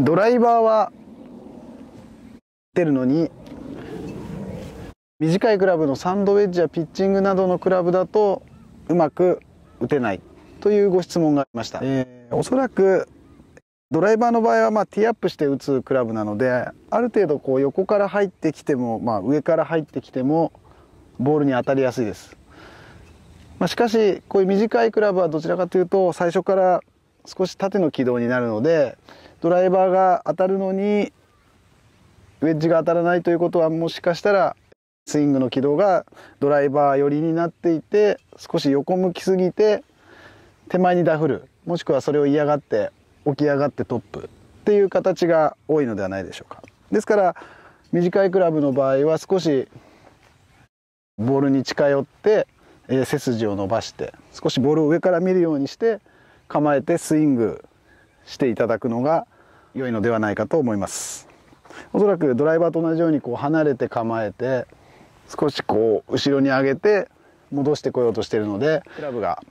ドライバーは出るのに短いクラブのサンドウェッジやピッチングなどのクラブだとうまく打てない。というご質問がありました、えー、おそらくドライバーの場合はまティーアップして打つクラブなのである程度こう横から入ってきても、まあ、上から入ってきてもボールに当たりやすいです、まあ、しかしこういう短いクラブはどちらかというと最初から少し縦の軌道になるのでドライバーが当たるのにウェッジが当たらないということはもしかしたらスイングの軌道がドライバー寄りになっていて少し横向きすぎて手前にダフるもしくはそれを嫌がって起き上がってトップっていう形が多いのではないでしょうか。ですから短いクラブの場合は少しボールに近寄って背筋を伸ばして少しボールを上から見るようにして構えてスイングしていただくのが良いのではないかと思います。おそらくドライバーと同じようにこう離れて構えて少しこう後ろに上げて戻してこようとしてるのでクラブが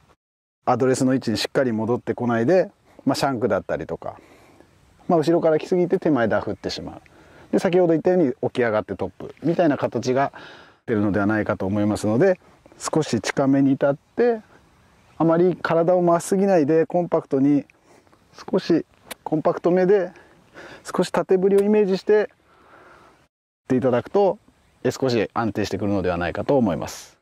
アドレスの位置にしっかり戻ってこないでまあ、シャンクだったりとか、まあ、後ろから来すぎて手前ダフってしまうで先ほど言ったように起き上がってトップみたいな形が出るのではないかと思いますので少し近めに立ってあまり体を回しすぎないでコンパクトに少しコンパクトめで少し縦振りをイメージしてっていただくと少し安定してくるのではないかと思います。